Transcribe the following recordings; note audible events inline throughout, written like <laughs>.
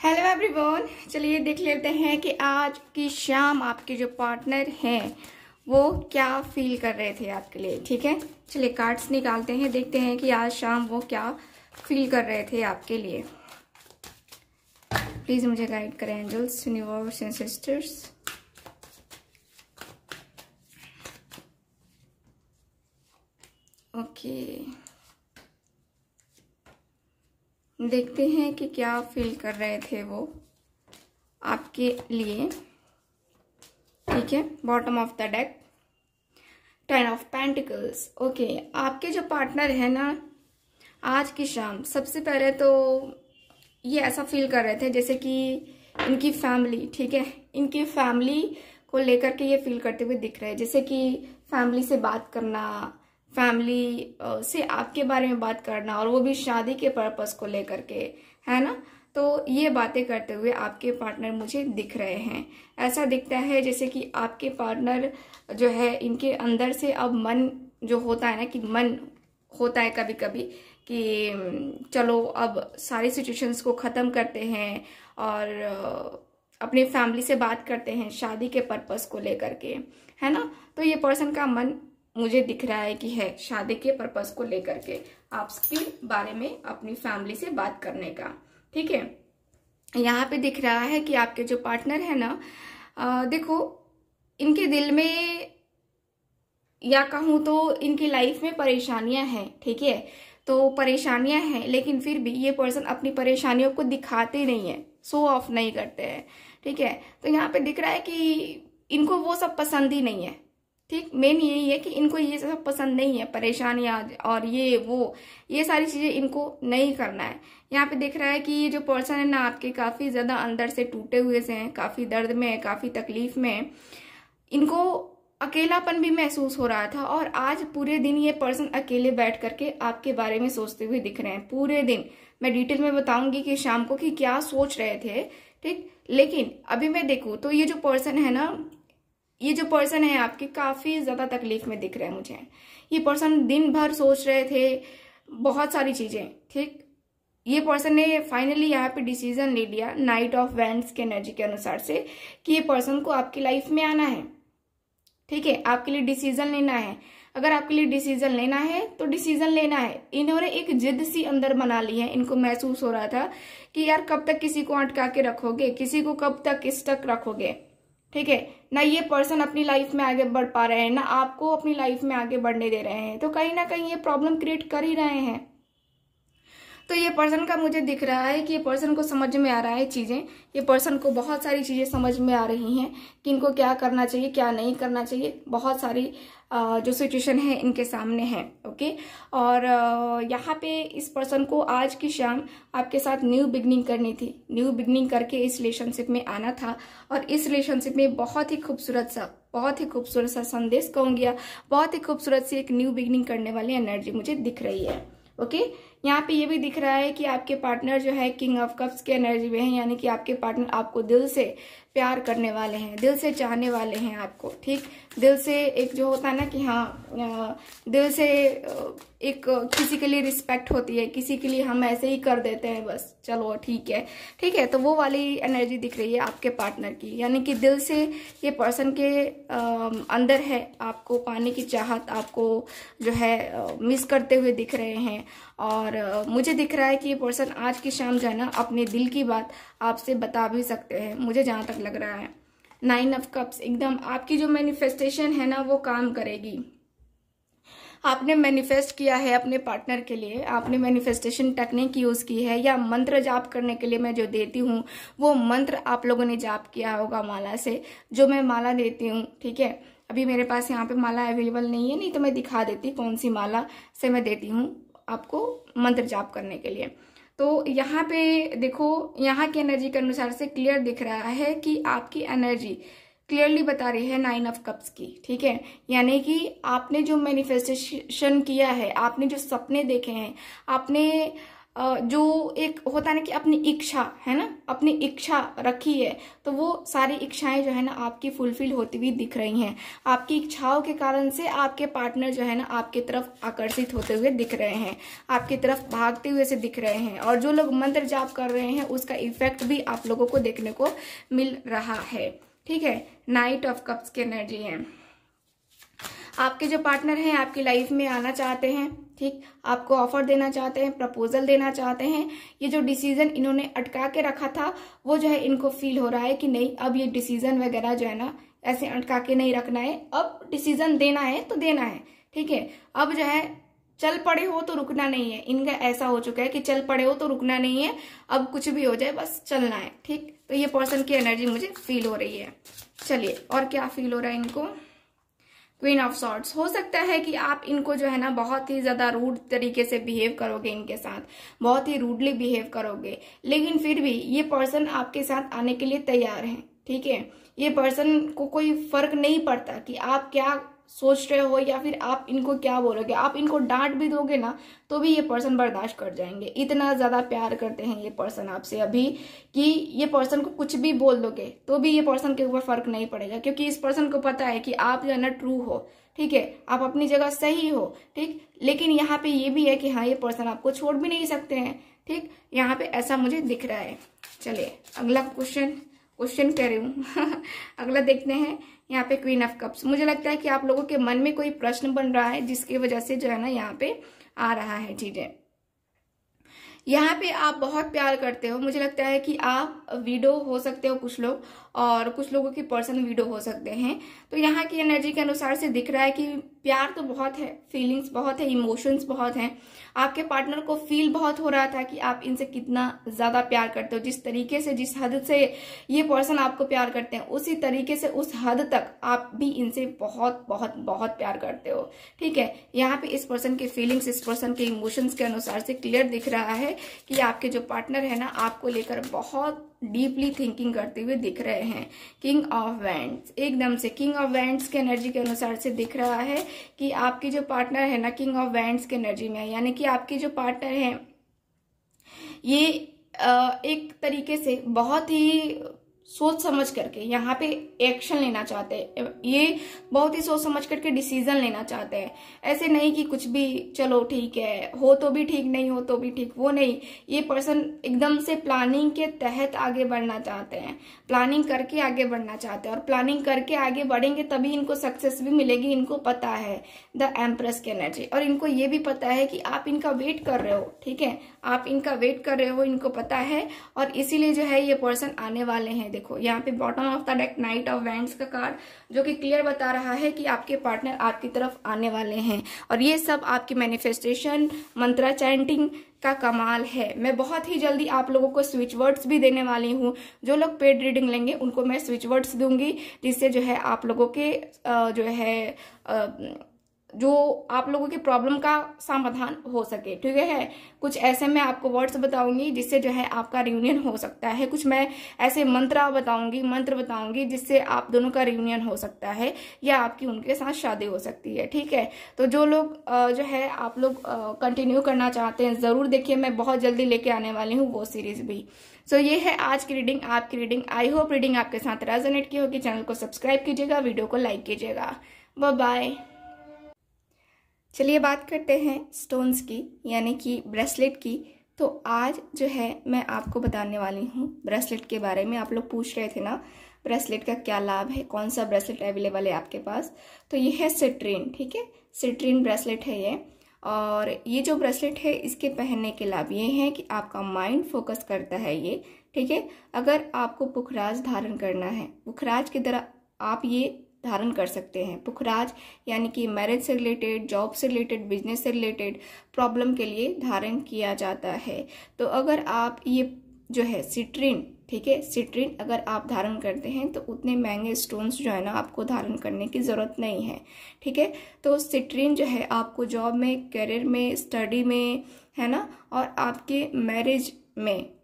Hello everyone चलिए देख लेते हैं कि आज की शाम आपके जो पार्टनर हैं, वो क्या फील कर रहे थे आपके लिए, ठीक है? चलिए कार्ड्स निकालते हैं, देखते हैं कि आज शाम वो क्या फील कर रहे थे आपके लिए। प्लीज़ मुझे गाइड करें angels universe and sisters okay देखते हैं कि क्या फील कर रहे थे वो आपके लिए। ठीक है bottom of the deck ten of pentacles okay आपके जो पार्टनर है ना, आज की शाम, सबसे पहले तो ये ऐसा फील कर रहे थे जैसे कि इनकी फैमिली ठीक है, इनकी फैमिली को लेकर के ये फील करते हुए दिख रहे हैं। जैसे कि फैमिली से बात करना फैमिली से आपके बारे में बात करना और वो भी शादी के पर्पस को लेकर के, है ना? तो ये बातें करते हुए आपके पार्टनर मुझे दिख रहे हैं। ऐसा दिखता है जैसे कि आपके पार्टनर जो है, इनके अंदर से अब मन जो होता है ना कि मन होता है कभी कभी कि, चलो अब सारी सिचुएशंस को ख़त्म करते हैं और अपनी फैमिली से बात करते हैं शादी के पर्पस को लेकर के, है ना? तो ये पर्सन का मन मुझे दिख रहा है कि है शादी के पर्पज को लेकर के आपके बारे में अपनी फैमिली से बात करने का। ठीक है? यहाँ पे दिख रहा है कि आपके जो पार्टनर है ना आ, देखो इनके दिल में या कहूँ तो इनकी लाइफ में परेशानियाँ हैं ठीक है? तो परेशानियाँ हैं लेकिन फिर भी ये पर्सन अपनी परेशानियों को दिखाते नहीं है शो ऑफ़ नहीं करते हैं ठीक है? तो यहाँ पे दिख रहा है कि इनको वो सब पसंद ही नहीं है। ठीक मेन यही है कि इनको ये सब पसंद नहीं है परेशानियाँ और ये, वो, ये सारी चीज़ें इनको नहीं करना है। यहाँ पे देख रहा है कि ये जो पर्सन है ना, आपके काफ़ी ज़्यादा अंदर से टूटे हुए से हैं, काफ़ी दर्द में है, काफ़ी तकलीफ़ में है। इनको अकेलापन भी महसूस हो रहा था और आज पूरे दिन ये पर्सन अकेले बैठ करके आपके बारे में सोचते हुए दिख रहे हैं, पूरे दिन। मैं डिटेल में बताऊँगी कि शाम को कि क्या सोच रहे थे, ठीक? लेकिन अभी मैं देखूँ तो ये जो पर्सन है ना ये जो पर्सन है, आपके काफ़ी ज़्यादा तकलीफ़ में दिख रहे हैं मुझे। ये पर्सन दिन भर सोच रहे थे, बहुत सारी चीज़ें, ठीक? ये पर्सन ने फाइनली यहाँ पे डिसीज़न ले लिया नाइट ऑफ़ वेंट्स के एनर्जी के अनुसार से, कि ये पर्सन को आपकी लाइफ में आना है। ठीक है, आपके लिए डिसीज़न लेना है। अगर आपके लिए डिसीज़न लेना है तो डिसीज़न लेना है। इन्होंने एक जिद सी अंदर बना ली है, इनको महसूस हो रहा था कि यार कब तक किसी को अटका के रखोगे, किसी को कब तक स्टक रखोगे। ठीक है? ना ये पर्सन अपनी लाइफ में आगे बढ़ पा रहे हैं, ना आपको अपनी लाइफ में आगे बढ़ने दे रहे हैं। तो कहीं ना कहीं ये प्रॉब्लम क्रिएट कर ही रहे हैं। तो ये पर्सन का मुझे दिख रहा है कि ये पर्सन को समझ में आ रहा है चीज़ें। ये पर्सन को बहुत सारी चीज़ें समझ में आ रही हैं कि इनको क्या करना चाहिए, क्या नहीं करना चाहिए। बहुत सारी जो सिचुएशन है इनके सामने है ओके और यहाँ पे इस पर्सन को आज की शाम आपके साथ न्यू बिगनिंग करनी थी। न्यू बिगनिंग करके इस रिलेशनशिप में आना था और इस रिलेशनशिप में बहुत ही खूबसूरत सा, बहुत ही खूबसूरत सा संदेश कहूँगी बहुत ही खूबसूरत सी एक न्यू बिगनिंग करने वाली एनर्जी मुझे दिख रही है ओके यहाँ पे ये भी दिख रहा है कि आपके पार्टनर जो है किंग ऑफ़ कप्स के एनर्जी में है, यानी कि आपके पार्टनर आपको दिल से प्यार करने वाले हैं, दिल से चाहने वाले हैं आपको, ठीक? दिल से एक जो होता है ना कि हाँ दिल से एक किसी के लिए रिस्पेक्ट होती है, किसी के लिए हम ऐसे ही कर देते हैं, बस, चलो, ठीक है। ठीक है तो वो वाली एनर्जी दिख रही है आपके पार्टनर की, यानी कि दिल से ये पर्सन के अंदर है, आपको पाने की चाहत आपको जो है मिस करते हुए दिख रहे हैं। और मुझे दिख रहा है कि ये पर्सन आज की शाम जो है अपने दिल की बात आपसे बता भी सकते हैं। मुझे जहाँ तक लग रहा है। नाइन ऑफ़ कप्स एकदम आपकी जो मैनिफेस्टेशन है ना, वो काम करेगी। आपने मैनिफेस्ट किया है अपने पार्टनर के लिए, आपने मैनिफेस्टेशन टेक्निक यूज़ की है, या मंत्र जाप करने के लिए मैं जो देती हूँ, वो मंत्र आप लोगों ने जाप किया होगा माला से, जो मैं माला देती हूँ, ठीक है? अभी मेरे पास यहाँ पे माला अवेलेबल नहीं है, नहीं तो मैं दिखा देती कौन सी माला से मैं देती हूँ आपको मंत्र जाप करने के लिए। तो यहाँ पे देखो, यहाँ की एनर्जी के अनुसार से क्लियर दिख रहा है कि आपकी एनर्जी क्लियरली बता रही है नाइन ऑफ़ कप्स की, ठीक है? यानी कि आपने जो मैनिफेस्टेशन किया है, आपने जो सपने देखे हैं, आपने जो एक होता है ना कि अपनी इच्छा, है ना? अपनी इच्छा रखी है तो वो सारी इच्छाएँ जो है ना आपकी फुलफिल होती हुई दिख रही हैं। आपकी इच्छाओं के कारण से आपके पार्टनर जो है ना आपकी तरफ़ आकर्षित होते हुए दिख रहे हैं, आपकी तरफ़ भागते हुए से दिख रहे हैं, और जो लोग मंत्र जाप कर रहे हैं, उसका इफ़ेक्ट भी आप लोगों को देखने को मिल रहा है। ठीक है? नाइट ऑफ़ कप्स की एनर्जी है। आपके जो पार्टनर हैं, आपकी लाइफ में आना चाहते हैं ठीक? आपको ऑफ़र देना चाहते हैं प्रपोजल देना चाहते हैं, ये जो डिसीज़न इन्होंने अटका के रखा था, वो जो है इनको फील हो रहा है कि नहीं, अब ये डिसीज़न वगैरह जो है ना, ऐसे अटका के नहीं रखना है। अब डिसीज़न देना है तो देना है, ठीक है? अब जो है, चल पड़े हो तो रुकना नहीं है। इनका ऐसा हो चुका है कि चल पड़े हो तो रुकना नहीं है, अब कुछ भी हो जाए, बस चलना है, ठीक? तो ये पर्सन की एनर्जी मुझे फील हो रही है। चलिए, और क्या फील हो रहा है इनको? क्वीन ऑफ़ सॉर्ट्स हो सकता है कि आप इनको जो है ना बहुत ही ज़्यादा रूड तरीके से बिहेव करोगे इनके साथ। बहुत ही रूडली बिहेव करोगे। लेकिन फिर भी ये पर्सन आपके साथ आने के लिए तैयार है, ठीक है? ये पर्सन को कोई फ़र्क नहीं पड़ता कि आप क्या सोच रहे हो या फिर आप इनको क्या बोलोगे? आप इनको डांट भी दोगे ना तो भी ये पर्सन बर्दाश्त कर जाएँगे। इतना ज़्यादा प्यार करते हैं ये पर्सन आपसे अभी कि ये पर्सन को कुछ भी बोल दोगे तो भी ये पर्सन के ऊपर फ़र्क नहीं पड़ेगा। क्योंकि इस पर्सन को पता है कि आप जो है ना ट्रू हो, ठीक है? आप अपनी जगह सही हो, ठीक? लेकिन यहाँ पे ये भी है कि हाँ ये पर्सन आपको छोड़ भी नहीं सकते हैं, ठीक? यहाँ पे ऐसा मुझे दिख रहा है। चलिए, अगला क्वेश्चन क्वेश्चन कह रही हूँ। <laughs> अगला देखते हैं यहाँ पे क्वीन ऑफ़ कप्स मुझे लगता है कि आप लोगों के मन में कोई प्रश्न बन रहा है, जिसकी वजह से जो है ना यहाँ पे आ रहा है चीज़ें। यहाँ पे आप बहुत प्यार करते हो। मुझे लगता है कि आप वीडो हो सकते हो कुछ लोग और कुछ लोगों की पर्सन वीडो हो सकते हैं। तो यहाँ की एनर्जी के अनुसार से दिख रहा है कि प्यार तो बहुत है फीलिंग्स बहुत है इमोशंस बहुत हैं। आपके पार्टनर को फील बहुत हो रहा था कि आप इनसे कितना ज़्यादा प्यार करते हो। जिस तरीके से, जिस हद से ये पर्सन आपको प्यार करते हैं, उसी तरीके से उस हद तक आप भी इनसे बहुत बहुत बहुत प्यार करते हो। ठीक है? यहाँ पे इस पर्सन की फीलिंग्स इस पर्सन के इमोशंस के अनुसार से क्लियर दिख रहा है कि आपके जो पार्टनर है ना, आपको लेकर बहुत डीपली थिंकिंग करते हुए दिख रहे हैं। किंग ऑफ़ वैंड्स एकदम से किंग ऑफ़ वैंड्स के एनर्जी के अनुसार से दिख रहा है कि आपके जो पार्टनर है ना किंग ऑफ़ वैंड्स के एनर्जी में यानी कि आपके जो पार्टनर है, ये एक तरीके से बहुत ही सोच समझ करके यहाँ पे एक्शन लेना चाहते हैं। ये बहुत ही सोच समझ करके डिसीज़न लेना चाहते हैं। ऐसे नहीं कि कुछ भी, चलो ठीक है, हो तो भी ठीक, नहीं हो तो भी ठीक, वो नहीं। ये पर्सन एकदम से प्लानिंग के तहत आगे बढ़ना चाहते हैं। प्लानिंग करके आगे बढ़ना चाहते हैं और प्लानिंग करके आगे बढ़ेंगे तभी इनको सक्सेस भी मिलेगी, इनको पता है द एम्प्रेस की एनर्जी और इनको ये भी पता है कि आप इनका वेट कर रहे हो, ठीक है? आप इनका वेट कर रहे हो, इनको पता है। और इसीलिए जो है ये पर्सन आने वाले हैं देखो, यहाँ पे bottom of the deck knight of wands का कार्ड जो कि क्लियर बता रहा है कि आपके पार्टनर आपकी तरफ़ आने वाले हैं। और ये सब आपकी मैनिफेस्टेशन मंत्रा चैंटिंग का कमाल है। मैं बहुत ही जल्दी आप लोगों को स्विच वर्ड्स भी देने वाली हूँ। जो लोग पेड रीडिंग लेंगे, उनको मैं स्विच वर्ड्स दूँगी, जिससे जो है आप लोगों के जो है जो आप लोगों की प्रॉब्लम का समाधान हो सके ठीक है? कुछ ऐसे मैं आपको वर्ड्स बताऊँगी जिससे जो है आपका रियूनियन हो सकता है। कुछ मैं ऐसे मंत्र बताऊँगी मंत्र बताऊँगी जिससे आप दोनों का रियूनियन हो सकता है या आपकी उनके साथ शादी हो सकती है ठीक है? तो जो लोग जो है आप लोग कंटिन्यू करना चाहते हैं ज़रूर देखिए मैं बहुत जल्दी लेके आने वाली हूँ वो सीरीज़ भी। सो so, ये है आज की रीडिंग आपकी रीडिंग आई होप रीडिंग आपके साथ रेजोनेट की होगी। चैनल को सब्सक्राइब कीजिएगा वीडियो को लाइक कीजिएगा। बाय चलिए बात करते हैं स्टोन्स की, यानी कि ब्रेसलेट की। तो आज जो है, मैं आपको बताने वाली हूँ ब्रेसलेट के बारे में। आप लोग पूछ रहे थे ना ब्रेसलेट का क्या लाभ है? कौन सा ब्रेसलेट अवेलेबल है आपके पास? तो ये है सिट्रीन ठीक है? सिट्रीन ब्रेसलेट है ये। और ये जो ब्रेसलेट है, इसके पहनने के लाभ ये हैं कि आपका माइंड फोकस करता है ये, ठीक है? अगर आपको पुखराज धारण करना है पुखराज की तरह आप ये धारण कर सकते हैं। पुखराज, यानी कि मैरिज से रिलेटेड जॉब से रिलेटेड बिज़नेस से रिलेटेड प्रॉब्लम के लिए धारण किया जाता है। तो अगर आप ये जो है सिट्रिन ठीक है? सिट्रिन अगर आप धारण करते हैं तो उतने महँगे स्टोन्स जो है ना आपको धारण करने की ज़रूरत नहीं है, ठीक है? तो सिट्रिन जो है आपको जॉब में करियर में स्टडी में, है ना? और आपके मैरिज में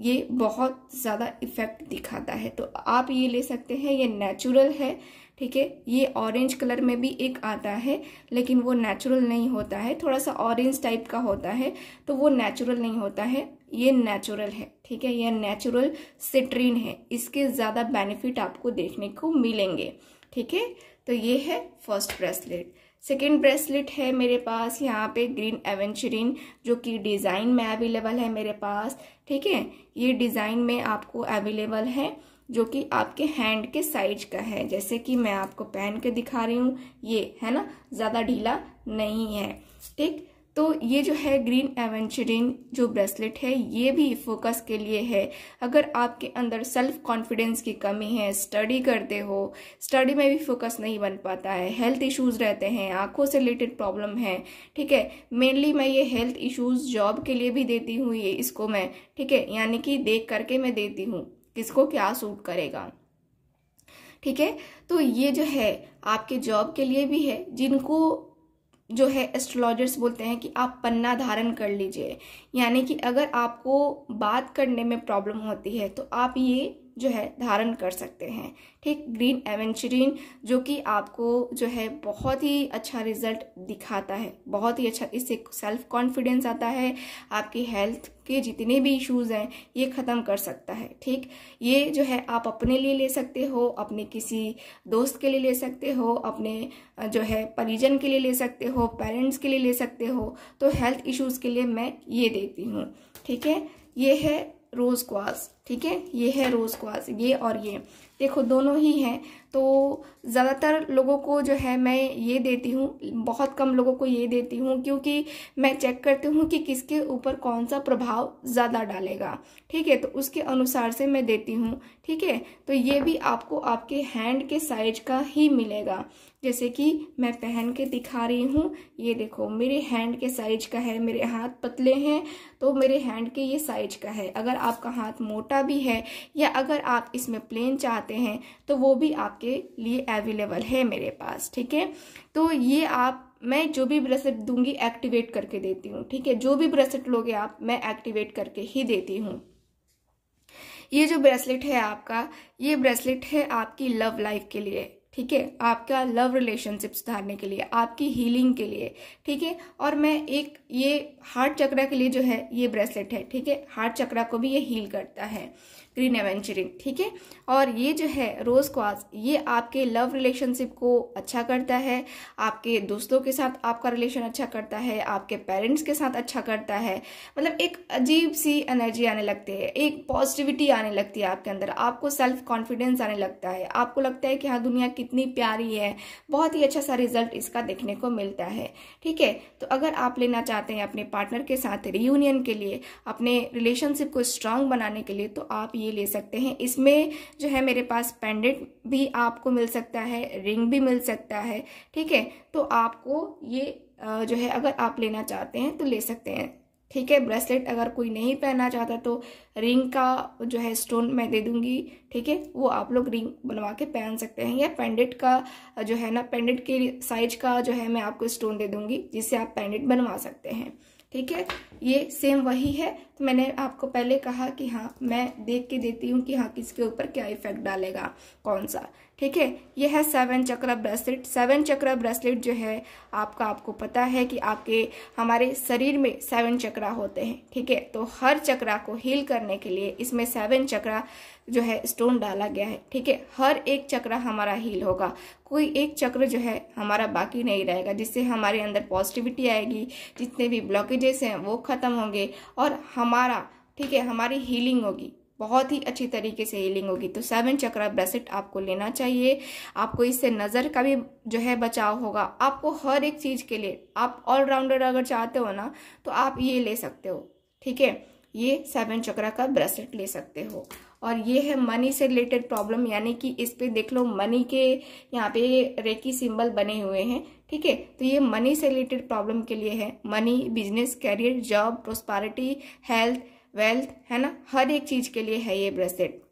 ये बहुत ज़्यादा इफ़ेक्ट दिखाता है। तो आप ये ले सकते हैं, ये नेचुरल है, ठीक है? ये ऑरेंज कलर में भी एक आता है, लेकिन वो नेचुरल नहीं होता है। थोड़ा सा ऑरेंज टाइप का होता है तो वो नेचुरल नहीं होता है। ये नेचुरल है, ठीक है? ये नेचुरल सिट्रीन है। इसके ज़्यादा बेनिफिट आपको देखने को मिलेंगे, ठीक है? तो ये है फ़र्स्ट ब्रेसलेट सेकेंड ब्रेसलेट है मेरे पास यहाँ पे ग्रीन एवेंचरिन जो कि डिज़ाइन में अवेलेबल है मेरे पास, ठीक है? ये डिज़ाइन में आपको अवेलेबल है, जो कि आपके हैंड के साइज़ का है। जैसे कि मैं आपको पहन के दिखा रही हूँ, ये, है ना? ज़्यादा ढीला नहीं है, ठीक? तो ये जो है ग्रीन एवेंचरिन जो ब्रेसलेट है, ये भी फोकस के लिए है। अगर आपके अंदर सेल्फ कॉन्फिडेंस की कमी है स्टडी करते हो स्टडी में भी फोकस नहीं बन पाता है हेल्थ इश्यूज़ रहते हैं, आँखों से रिलेटेड प्रॉब्लम है, ठीक है? मेनली मैं ये हेल्थ इश्यूज़ जॉब के लिए भी देती हूँ, ये इसको मैं, ठीक है? यानी कि देख करके मैं देती हूँ, किसको क्या सूट करेगा, ठीक है? तो ये जो है, आपके जॉब के लिए भी है, जिनको जो है एस्ट्रोलॉजर्स बोलते हैं कि आप पन्ना धारण कर लीजिए। यानी कि अगर आपको बात करने में प्रॉब्लम होती है तो आप ये जो है धारण कर सकते हैं। ठीक, ग्रीन एवेंचरिन, जो कि आपको जो है बहुत ही अच्छा रिज़ल्ट दिखाता है। बहुत ही अच्छा इससे सेल्फ कॉन्फिडेंस आता है, आपकी हेल्थ के जितने भी इश्यूज़ हैं, ये ख़त्म कर सकता है। ठीक, ये जो है आप अपने लिए ले सकते हो, अपने किसी दोस्त के लिए ले सकते हो, अपने जो है परिजन के लिए ले सकते हो पेरेंट्स के लिए ले सकते हो। तो हेल्थ इश्यूज़ के लिए मैं ये देती हूँ। ठीक है, ये है रोज क्वास ठीक है? ये है रोज क्वास ये और ये। देखो, दोनों ही हैं तो ज़्यादातर लोगों को जो है मैं ये देती हूँ, बहुत कम लोगों को ये देती हूँ, क्योंकि मैं चेक करती हूँ कि किसके ऊपर कौन सा प्रभाव ज़्यादा डालेगा। ठीक है? तो उसके अनुसार से मैं देती हूँ। ठीक है? तो ये भी आपको आपके हैंड के साइज़ का ही मिलेगा। जैसे कि मैं पहन के दिखा रही हूँ, ये देखो, मेरे हैंड के साइज़ का है, मेरे हाथ पतले हैं तो मेरे हैंड के ये साइज़ का है। अगर आपका हाथ मोटा भी है या अगर आप इसमें प्लेन चाहते हैं तो वो भी आपके लिए अवेलेबल है मेरे पास, ठीक है? तो ये आप, मैं जो भी ब्रेसलेट दूँगी एक्टिवेट करके देती हूँ, ठीक है? जो भी ब्रेसलेट लोगे आप, मैं एक्टिवेट करके ही देती हूँ। ये जो ब्रेसलेट है आपका, ये ब्रेसलेट है आपकी लव लाइफ के लिए। ठीक है? आपका लव रिलेशनशिप सुधारने के लिए, आपकी हीलिंग के लिए, ठीक है? और मैं एक ये हार्ट चक्रा के लिए जो है, ये ब्रेसलेट है, ठीक है? हार्ट चक्रा को भी ये हील करता है ग्रीन एवेंचरिंग ठीक है? और ये जो है रोज क्वास ये आपके लव रिलेशनशिप को अच्छा करता है, आपके दोस्तों के साथ आपका रिलेशन अच्छा करता है, आपके पेरेंट्स के साथ अच्छा करता है। मतलब एक अजीब सी एनर्जी आने लगती है, एक पॉजिटिविटी आने लगती है आपके अंदर, आपको सेल्फ कॉन्फिडेंस आने लगता है, आपको लगता है कि हाँ दुनिया कितनी प्यारी है, बहुत ही अच्छा सा रिज़ल्ट इसका देखने को मिलता है। ठीक है? तो अगर आप लेना चाहते हैं अपने पार्टनर के साथ रियूनियन के लिए, अपने रिलेशनशिप को स्ट्रांग बनाने के लिए तो आप ये ले सकते हैं। इसमें जो है मेरे पास पेंडेंट भी आपको मिल सकता है रिंग भी मिल सकता है। ठीक है? तो आपको ये जो है अगर आप लेना चाहते हैं तो ले सकते हैं। ठीक है ब्रेसलेट अगर कोई नहीं पहनना चाहता तो रिंग का जो है स्टोन मैं दे दूँगी, ठीक है? वो आप लोग रिंग बनवा के पहन सकते हैं। या पेंडेंट का जो है ना पेंडेंट के साइज़ का जो है मैं आपको स्टोन दे दूँगी, जिससे आप पेंडेंट बनवा सकते हैं। ठीक है? ये सेम वही है। तो मैंने आपको पहले कहा कि हाँ मैं देख के देती हूँ कि हाँ किसके ऊपर क्या इफ़ेक्ट डालेगा, कौन सा। ठीक है? ये है सेवन चक्र ब्रेसलेट सेवन चक्र ब्रेसलेट जो है, आपका, आपको पता है कि आपके, हमारे शरीर में सेवन चक्रा होते हैं, ठीक है? तो हर चक्रा को हील करने के लिए इसमें सेवन चक्रा जो है स्टोन डाला गया है, ठीक है? हर एक चक्र हमारा हील होगा। कोई एक चक्र जो है, हमारा बाकी नहीं रहेगा, जिससे हमारे अंदर पॉजिटिविटी आएगी, जितने भी ब्लॉकेजेस हैं, वो खत्म होंगे और हमारा, ठीक है? हमारी हीलिंग होगी। बहुत ही अच्छी तरीके से हीलिंग होगी। तो सेवन चक्र ब्रेसलेट आपको लेना चाहिए। आपको इससे नज़र का भी जो है बचाव होगा। आपको हर एक चीज़ के लिए, आप ऑलराउंडर अगर चाहते हो ना तो आप ये ले सकते हो। ठीक है? ये सेवन चक्र का ब्रेसलेट ले सकते हो। और ये है मनी से रिलेटेड प्रॉब्लम यानी कि इस पर देख लो मनी के यहाँ पे रेकी सिंबल बने हुए हैं। ठीक है? तो ये मनी से रिलेटेड प्रॉब्लम के लिए है। Money business career job prosperity health wealth है ना? हर एक चीज़ के लिए है ये ब्रेसलेट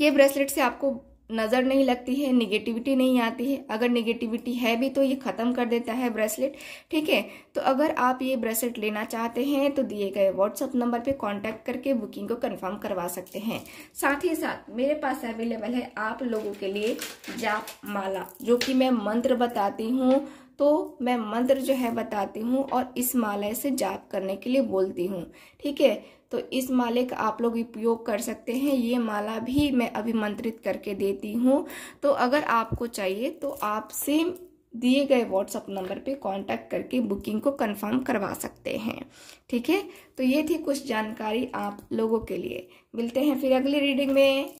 ये ब्रेसलेट से आपको नज़र नहीं लगती है निगेटिविटी नहीं आती है. अगर निगेटिविटी है भी तो ये ख़त्म कर देता है ब्रेसलेट ठीक है? तो अगर आप ये ब्रेसलेट लेना चाहते हैं तो दिए गए व्हाट्सअप नंबर पे कांटेक्ट करके बुकिंग को कंफर्म करवा सकते हैं. साथ ही साथ, मेरे पास अवेलेबल है आप लोगों के लिए जाप माला, जो कि मैं मंत्र बताती हूँ तो मैं मंत्र जो है बताती हूँ और इस माला से जाप करने के लिए बोलती हूँ। ठीक है? तो इस माले का आप लोग उपयोग कर सकते हैं। ये माला भी मैं अभिमंत्रित करके देती हूँ। तो अगर आपको चाहिए तो आप सेम दिए गए व्हाट्सअप नंबर पे कांटेक्ट करके बुकिंग को कंफर्म करवा सकते हैं। ठीक है? तो ये थी कुछ जानकारी आप लोगों के लिए। मिलते हैं फिर अगली रीडिंग में।